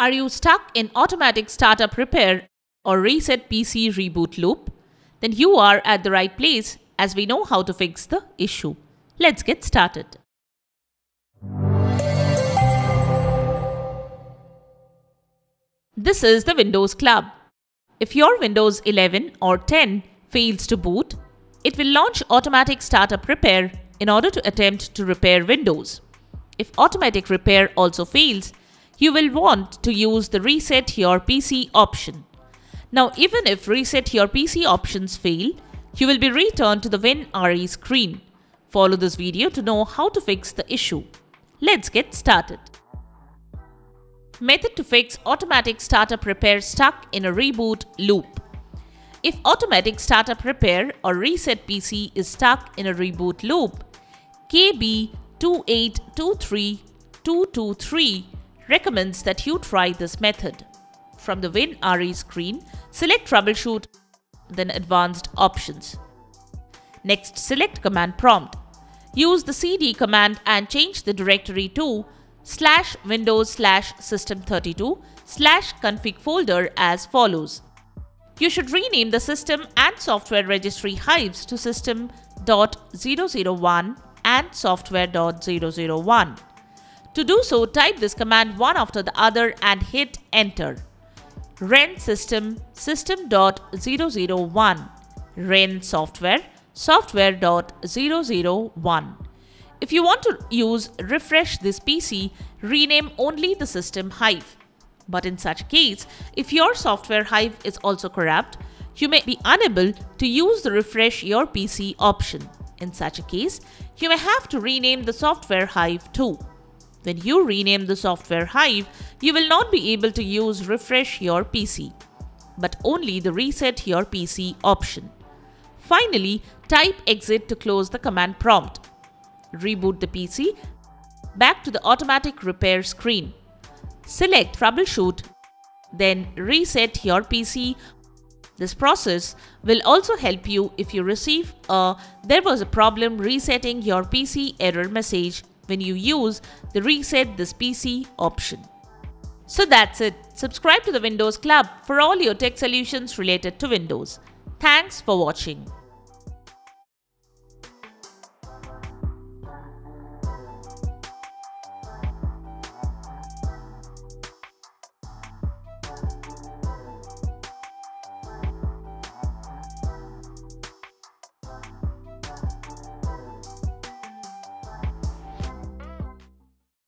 Are you stuck in automatic startup repair or reset PC reboot loop? Then you are at the right place as we know how to fix the issue. Let's get started. This is the Windows Club. If your Windows 11 or 10 fails to boot, it will launch automatic startup repair in order to attempt to repair Windows. If automatic repair also fails, you will want to use the reset your PC option. Now even if reset your PC options fail, you will be returned to the WinRE screen. Follow this video to know how to fix the issue. Let's get started. Method to fix automatic startup repair stuck in a reboot loop. If automatic startup repair or reset PC is stuck in a reboot loop, KB2823223 recommends that you try this method. From the WinRE screen, select Troubleshoot, then Advanced Options. Next, select Command Prompt. Use the cd command and change the directory to slash windows slash system32 slash config folder as follows. You should rename the system and software registry hives to system.001 and software.001. To do so, type this command one after the other and hit enter. ren system system.001 ren software software.001 if you want to use refresh this PC, rename only the system Hive. But in such case, if your software Hive is also corrupt, you may be unable to use the refresh your PC option. In such a case, you may have to rename the software Hive too. When you rename the software Hive, you will not be able to use refresh your PC, but only the reset your PC option. Finally, type exit to close the command prompt reboot the PC, back to the automatic repair screen. Select Troubleshoot, then reset your PC. This process will also help you if you receive a there was a problem resetting your PC error message when you use the reset this PC option. So that's it. Subscribe to the Windows Club for all your tech solutions related to Windows. Thanks for watching.